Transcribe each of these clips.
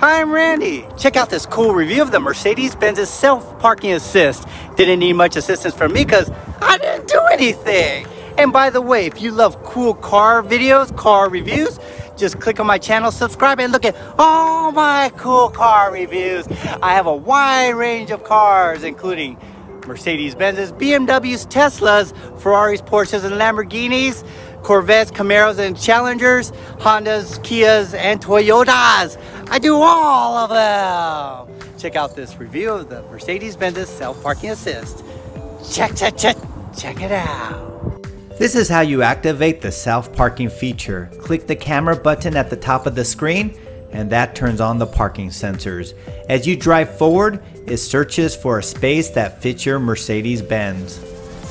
Hi, I'm Randy. Check out this cool review of the Mercedes-Benz self-parking assist. Didn't need much assistance from me because I didn't do anything. And by the way, if you love cool car videos, car reviews, just click on my channel, subscribe, and look at all my cool car reviews. I have a wide range of cars, including Mercedes-Benz's, BMWs, Teslas, Ferraris, Porsches, and Lamborghinis, Corvettes, Camaros, and Challengers, Hondas, Kias, and Toyotas. I do all of them. Check out this review of the Mercedes-Benz self-parking assist. Check, check, check, check it out. This is how you activate the self-parking feature. Click the camera button at the top of the screen and that turns on the parking sensors. As you drive forward, it searches for a space that fits your Mercedes-Benz.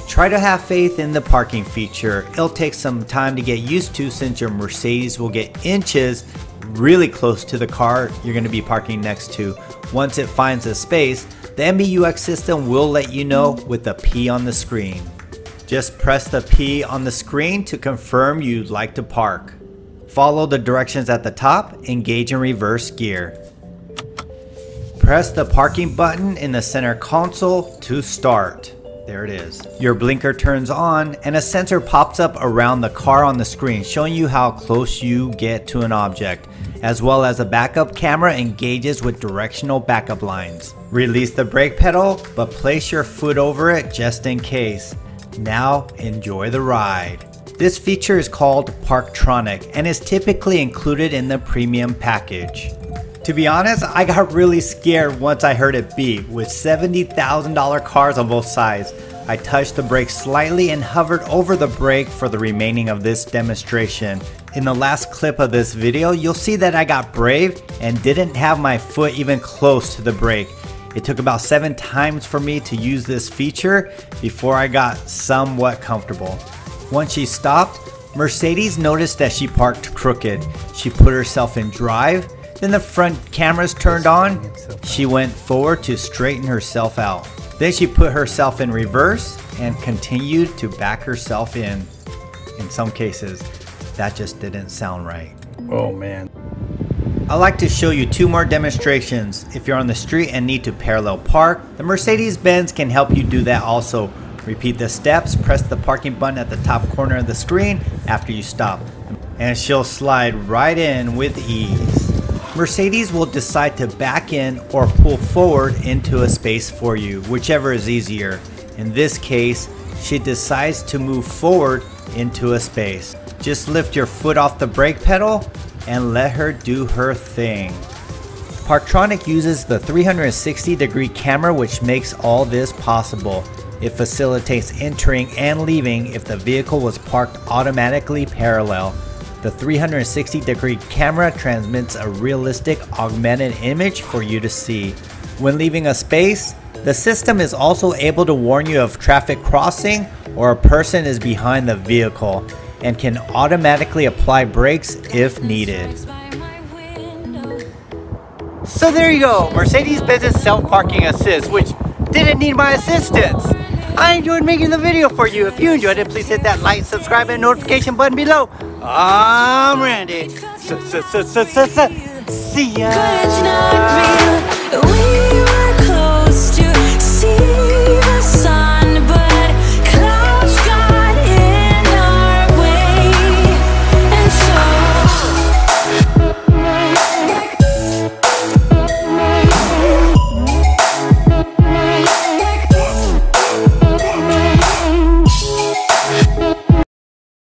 Try to have faith in the parking feature. It'll take some time to get used to since your Mercedes will get inches really close to the car you're going to be parking next to. Once it finds a space, the MBUX system will let you know with a P on the screen. Just press the P on the screen to confirm you'd like to park. Follow the directions at the top, engage in reverse gear. Press the parking button in the center console to start. There it is. Your blinker turns on and a sensor pops up around the car on the screen showing you how close you get to an object, as well as a backup camera engages with directional backup lines. Release the brake pedal, but place your foot over it just in case. Now enjoy the ride. This feature is called Parktronic and is typically included in the premium package. To be honest, I got really scared once I heard it beep. With $70,000 cars on both sides, I touched the brake slightly and hovered over the brake for the remaining of this demonstration. In the last clip of this video, you'll see that I got brave and didn't have my foot even close to the brake. It took about 7 times for me to use this feature before I got somewhat comfortable. Once she stopped, Mercedes noticed that she parked crooked. She put herself in drive then the front cameras turned on. She went forward to straighten herself out. Then she put herself in reverse and continued to back herself in. In some cases, that just didn't sound right. Oh man. I'd like to show you two more demonstrations. If you're on the street and need to parallel park, the Mercedes-Benz can help you do that also. Repeat the steps, press the parking button at the top corner of the screen after you stop, and she'll slide right in with ease. Mercedes will decide to back in or pull forward into a space for you, whichever is easier. In this case, she decides to move forward into a space. Just lift your foot off the brake pedal and let her do her thing. Parktronic uses the 360 degree camera which makes all this possible. It facilitates entering and leaving if the vehicle was parked automatically parallel. The 360 degree camera transmits a realistic augmented image for you to see. When leaving a space, the system is also able to warn you of traffic crossing or a person is behind the vehicle and can automatically apply brakes if needed. So there you go, Mercedes-Benz self-parking assist, which didn't need my assistance. I enjoyed making the video for you. If you enjoyed it, please hit that like, subscribe, and notification button below. I'm Randy. See ya.